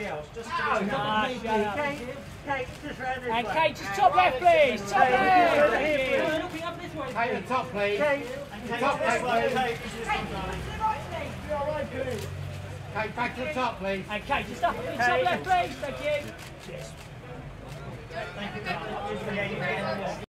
somebody else. Just to Ah, be oh, shut up. Kate, Kate, just round this And way. Kate, just top left, please. Top Kate, left. Kate, Thank you. Looking up this way. Take the top, please. Kate, Top, This Kate, please. Kate, this is please? Kate, back to the top, please. And Kate, just up top left, please. Thank you. Thank you, darling.